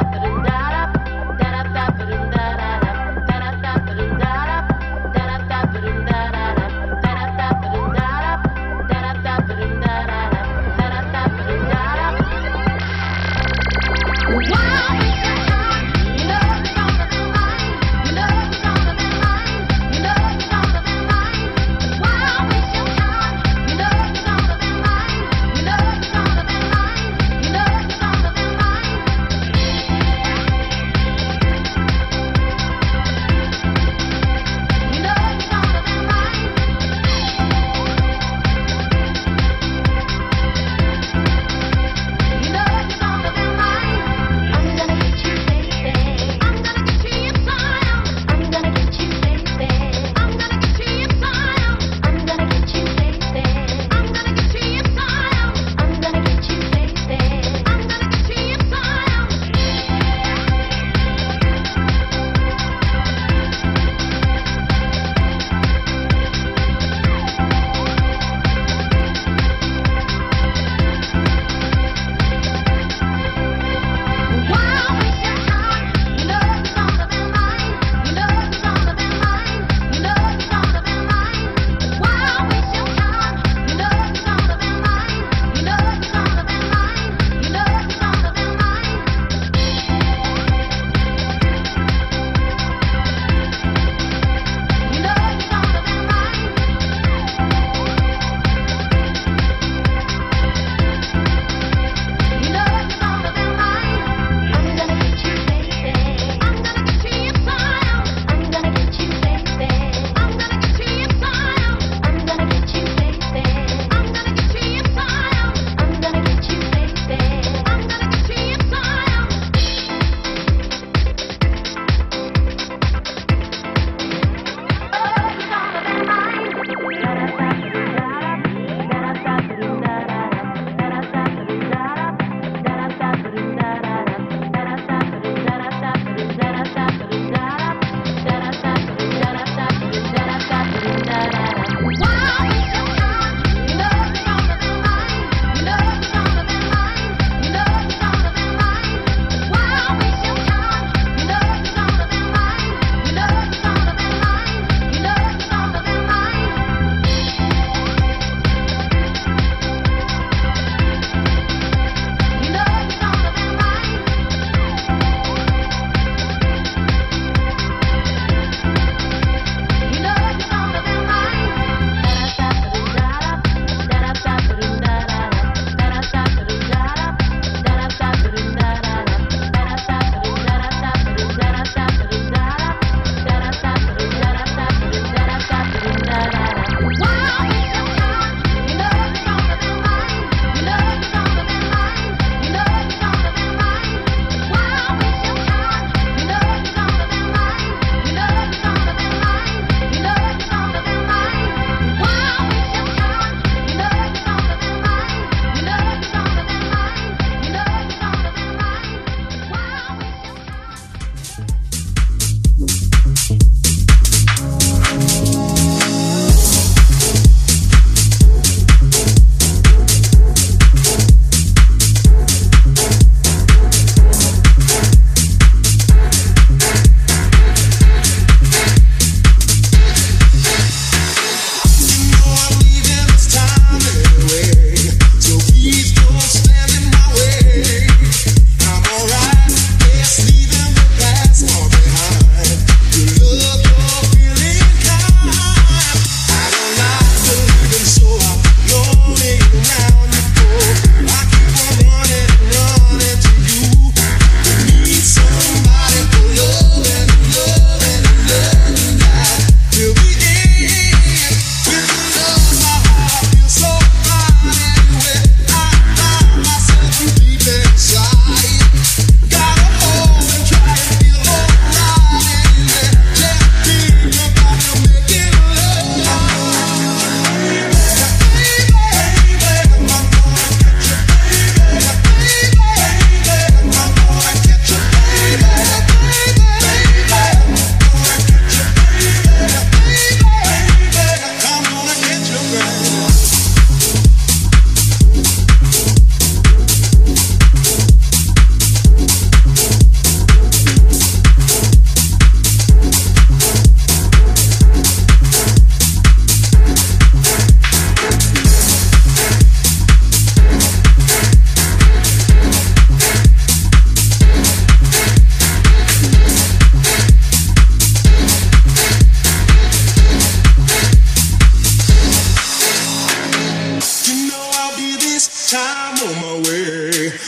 Wow.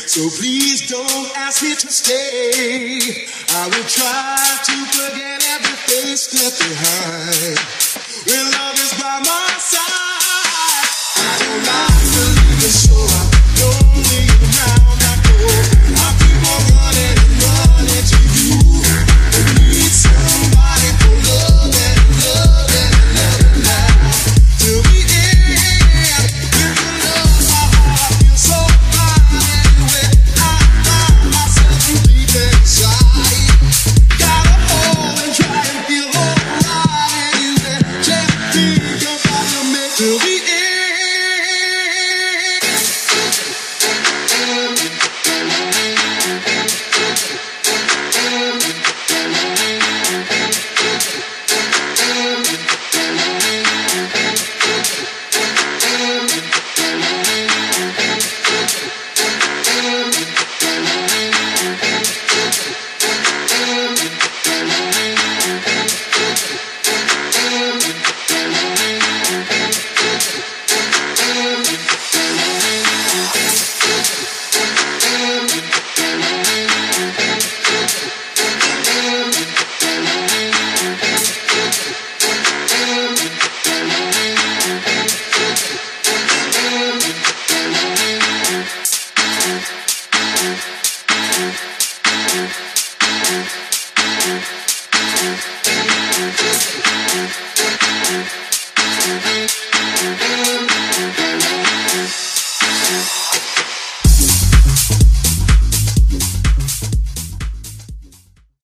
So please don't ask me to stay. I will try to forget every face left behind. When love is by my side, I don't like to lose, so I thank you.